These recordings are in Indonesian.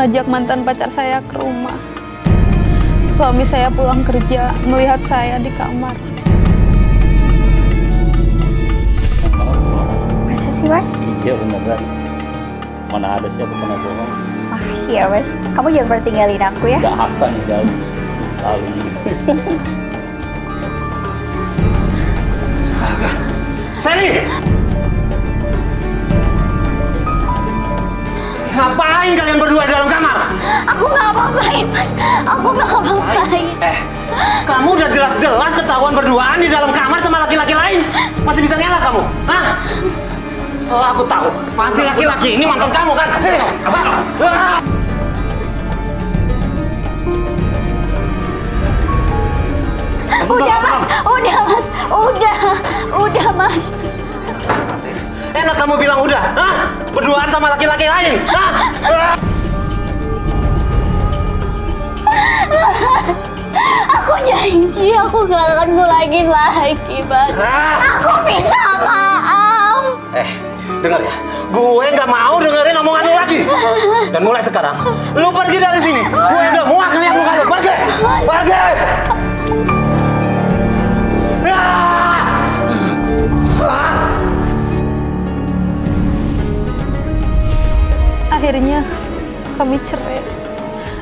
ngajak mantan pacar saya ke rumah. Suami saya pulang kerja, melihat saya di kamar. Masa sih mas? Iya beneran. Mana ada sih aku pernah bohong. Makasih ya mas. Kamu jangan pernah tinggalin aku ya. Gak akan jauh. Lalu. Astaga. Sally! Ngapain kalian berdua di dalam kamar? Aku nggak apa-apain mas. Aku nggak apa-apain. Eh, kamu udah jelas-jelas ketahuan berduaan di dalam kamar sama laki-laki lain. Masih bisa ngelak kamu? Hah? Oh, aku tahu. Pasti laki-laki ini mantan kamu kan? Sini kamu. Ah! Udah mas, udah mas, udah aku gak akan ngulangin lagi mas. Ah! Aku minta maaf. Eh, dengar ya. Gue nggak mau dengerin omongan lu lagi. Dan mulai sekarang, lu pergi dari sini. Gue udah muak ngeliat muka lu. Pergi! Pergi! Ah! Ah! Akhirnya kami cerai.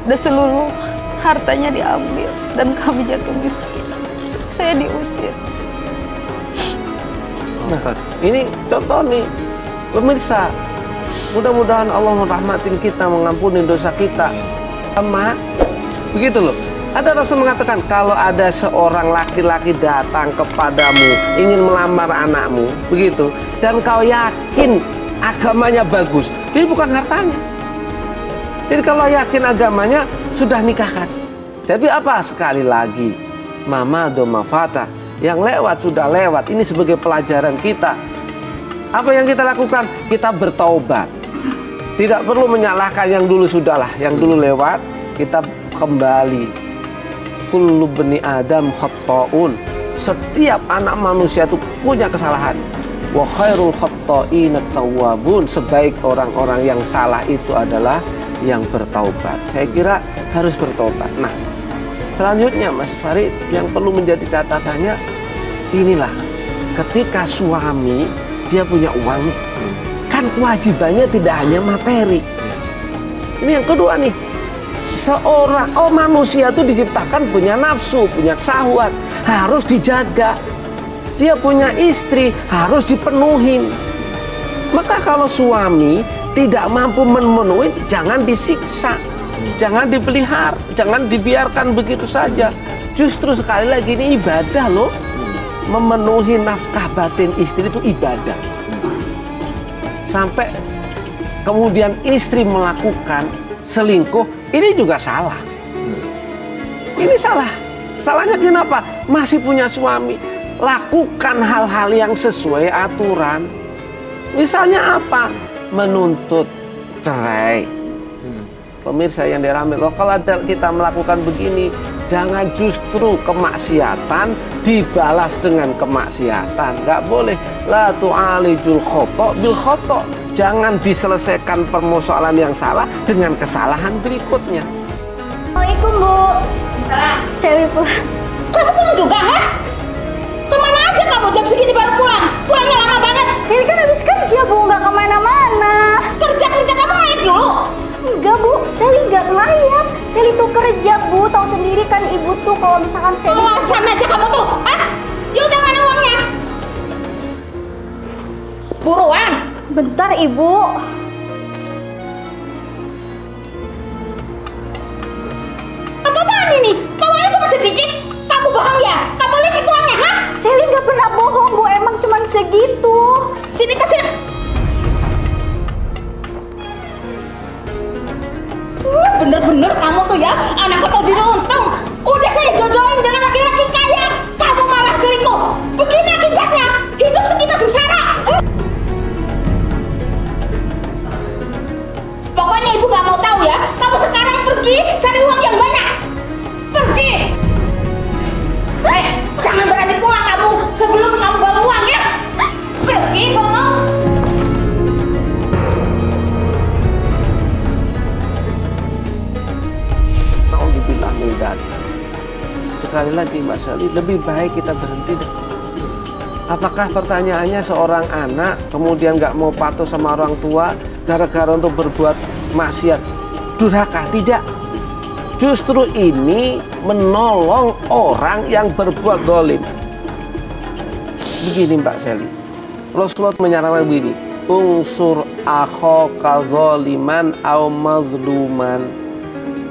Dan seluruh hartanya diambil dan kami jatuh miskin. Saya diusir. Nah, ini contoh nih, pemirsa. Mudah-mudahan Allah merahmatin kita, mengampuni dosa kita. Sama, begitu loh. Ada Rasul mengatakan kalau ada seorang laki-laki datang kepadamu ingin melamar anakmu, begitu, dan kau yakin agamanya bagus, jadi bukan hartanya. Jadi kalau yakin agamanya sudah nikahkan. Tapi apa sekali lagi, mama do mafata yang lewat sudah lewat. Ini sebagai pelajaran kita. Apa yang kita lakukan? Kita bertaubat. Tidak perlu menyalahkan yang dulu sudahlah, yang dulu lewat. Kita kembali. Kullu bani Adam khatta'un. Setiap anak manusia itu punya kesalahan. Wa khairul. Sebaik orang-orang yang salah itu adalah yang bertaubat. Saya kira harus bertobat. Nah, selanjutnya Mas Farid yang perlu menjadi catatannya inilah ketika suami dia punya uang nih, kan kewajibannya tidak hanya materi. Ini yang kedua nih, seorang oh manusia itu diciptakan punya nafsu, punya syahwat, harus dijaga. Dia punya istri, harus dipenuhi. Maka kalau suami tidak mampu memenuhi, jangan disiksa, jangan dipelihara, jangan dibiarkan begitu saja. Justru sekali lagi ini ibadah loh. Memenuhi nafkah batin istri itu ibadah. Sampai kemudian istri melakukan selingkuh, ini juga salah. Ini salah. Salahnya kenapa? Masih punya suami. Lakukan hal-hal yang sesuai aturan. Misalnya apa? Menuntut cerai. Pemirsa yang dirahmati Allah, kalau ada kita melakukan begini, jangan justru kemaksiatan dibalas dengan kemaksiatan. Nggak boleh. La tu'alijul khoto bil khoto. Jangan diselesaikan permasalahan yang salah dengan kesalahan berikutnya. Assalamualaikum bu. Saya pulang. Kamu pulang juga, ha? Ke mana aja kamu jam segini baru pulang? Pulangnya lama banget. Ibu tuh kalau misalkan Sally Alasan aja kamu tuh, ha? Ya udah mana uangnya? Buruan. Bentar ibu. Apa-apaan ini? Kawannya cuma sedikit. Kamu bohong ya? Kamu lihat itu uangnya, ha? Sally nggak pernah bohong bu, emang cuman segitu. Sini. Wah, Bener-bener kamu tuh ya, anak kau diri untung. Udah saya jodohin dengan laki-laki kaya, lagi Mbak Sally, lebih baik kita berhenti deh. Apakah pertanyaannya seorang anak kemudian nggak mau patuh sama orang tua gara-gara untuk berbuat maksiat durhaka? Tidak. Justru ini menolong orang yang berbuat dolim. Begini Mbak Sally, Rasulullah menyarankan begini, unsur akhoka zoliman au mazluman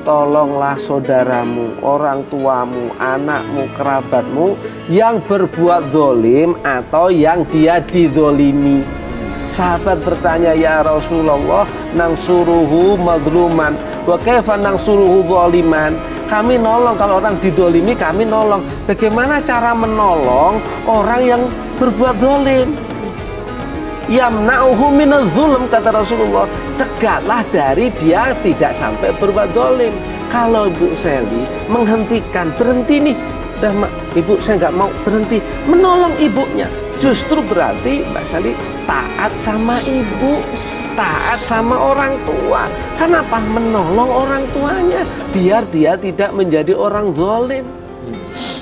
tolonglah saudaramu, orang tuamu, anakmu, kerabatmu yang berbuat zolim atau yang dia didolimi. Sahabat bertanya, ya Rasulullah, nang suruhu madluman, wa nang suruhu zoliman. Kami nolong kalau orang didolimi, kami nolong. Bagaimana cara menolong orang yang berbuat zolim? Yamna'uhu minaz zulm kata Rasulullah. Cegahlah dari dia tidak sampai berbuat dolim. Kalau Ibu Seli menghentikan Berhenti nih. Dah, Mak, Ibu saya nggak mau berhenti. Menolong ibunya. Justru berarti Mbak Seli taat sama ibu Taat sama orang tua. Kenapa? Menolong orang tuanya? Biar dia tidak menjadi orang zolim.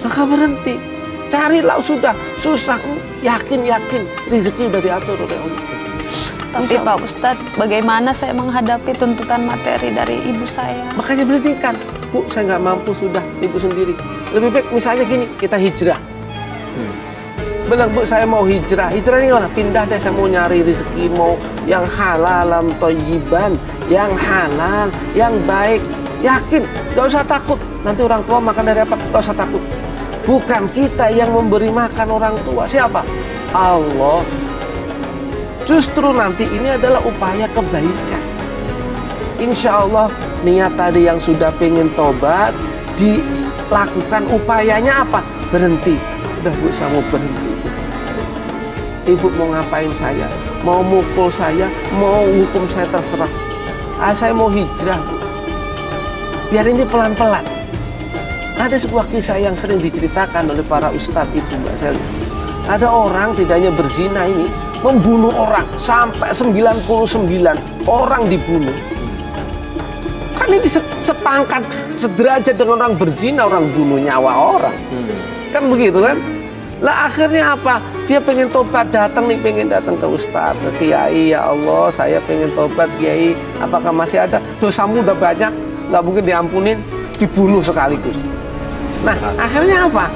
Maka berhenti Carilah sudah susah yakin yakin rezeki udah diatur oleh Allah. Tapi Pak Ustadz, bagaimana saya menghadapi tuntutan materi dari ibu saya? Makanya berhentikan. Bu, saya nggak mampu sudah, ibu sendiri. Lebih baik misalnya gini, kita hijrah. Bilang, bu saya mau hijrah. Hijrahnya gimana? Pindah deh, saya mau nyari rezeki, mau yang halalan, toyiban, yang halal, yang baik. Yakin, gak usah takut. Nanti orang tua makan dari apa? Gak usah takut. Bukan kita yang memberi makan orang tua. Siapa? Allah. Justru nanti ini adalah upaya kebaikan. Insya Allah niat tadi yang sudah pengen tobat dilakukan upayanya apa? Berhenti. Udah bu, saya mau berhenti. Ibu mau ngapain saya? Mau mukul saya? Mau hukum saya terserah. Ah, saya mau hijrah. Biar ini pelan-pelan. Ada sebuah kisah yang sering diceritakan oleh para ustadz itu Mbak Sel. Ada orang tidak hanya berzina ini, membunuh orang sampai 99 orang dibunuh. Kan ini sepangkat sederajat dengan orang berzina, orang bunuh nyawa orang. Kan begitu kan? Lah akhirnya apa? Dia pengen tobat datang nih, pengen datang ke ustadz, ke kiai. Ya Allah, saya pengen tobat kiai. Apakah masih ada? Dosamu udah banyak, nggak mungkin diampunin, dibunuh sekaligus. Nah, akhirnya apa?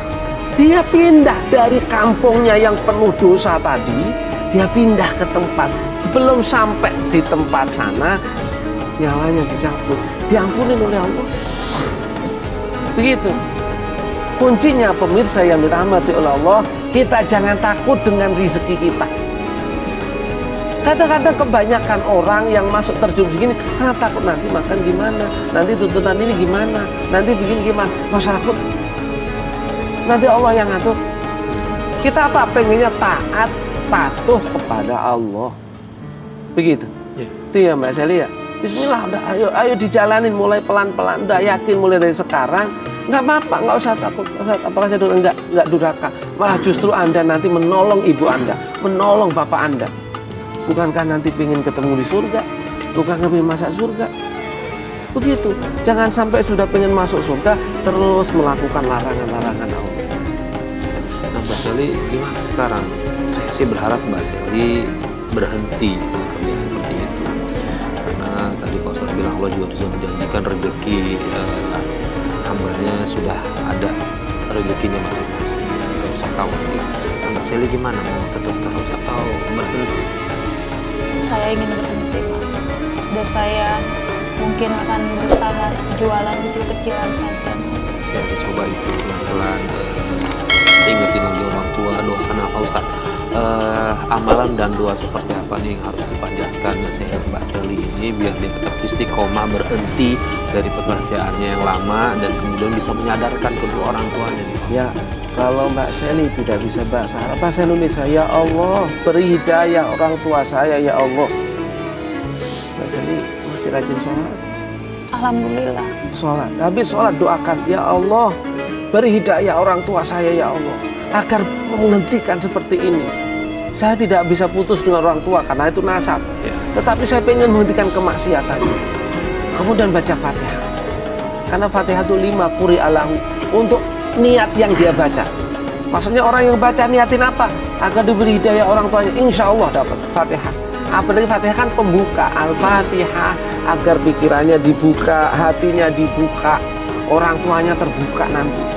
Dia pindah dari kampungnya yang penuh dosa tadi, dia pindah ke tempat. Belum sampai di tempat sana, nyawanya dicabut. Diampunin oleh Allah. Begitu. Kuncinya pemirsa yang dirahmati oleh Allah, kita jangan takut dengan rezeki kita. Kadang-kadang kebanyakan orang yang masuk terjun begini karena takut nanti makan gimana, nanti tuntutan ini gimana, nanti bikin gimana. Nggak usah takut. Nanti Allah yang ngatur. Kita apa? Pengennya taat, patuh kepada Allah. Begitu. Itu ya Mbak Seli ya. Bismillah, udah ayo, ayo dijalanin mulai pelan-pelan. Udah yakin mulai dari sekarang. Nggak apa-apa, nggak usah takut. Nggak usah, apakah saya durhaka? Nggak, nggak durhaka. Malah justru Anda nanti menolong ibu Anda, menolong bapak Anda. Bukankah nanti ingin ketemu di surga? Bukankah ingin masuk surga? Begitu. Jangan sampai sudah pengen masuk surga terus melakukan larangan-larangan Allah. Nah Seli gimana sekarang? Saya sih berharap Mbak Seli berhenti bekerja seperti itu. Karena tadi Pak Ustadz bilang Allah juga sudah menjanjikan rezeki eh, hambanya sudah ada rezekinya masing-masing. Gak usah khawatir. Nah, Mbak Seli gimana? Mau tetap terus atau berhenti? Saya ingin berhenti, Mas. Dan saya mungkin akan berusaha jualan kecil-kecilan saja, Mas. Ya coba itu Eh, amalan dan doa seperti apa nih yang harus dipanjatkan saya Mbak Seli ini biar dia tetap istiqomah berhenti dari pekerjaannya yang lama dan kemudian bisa menyadarkan kedua orang tuanya nih. Ya, kalau Mbak Seli tidak bisa bahasa Arab, bahasa Indonesia, ya Allah, beri hidayah orang tua saya, ya Allah. Mbak Seli masih rajin sholat? Alhamdulillah. Sholat, habis sholat doakan, ya Allah, beri hidayah orang tua saya, ya Allah, agar menghentikan seperti ini. Saya tidak bisa putus dengan orang tua karena itu nasab. Ya. Tetapi saya ingin menghentikan kemaksiatan. Kemudian baca Fatihah. Karena Fatihah itu lima puri alahu untuk niat yang dia baca. Maksudnya orang yang baca niatin apa? Agar diberi hidayah orang tuanya. Insya Allah dapat Fatihah. Apalagi Fatihah kan pembuka Al-Fatihah agar pikirannya dibuka, hatinya dibuka, orang tuanya terbuka nanti.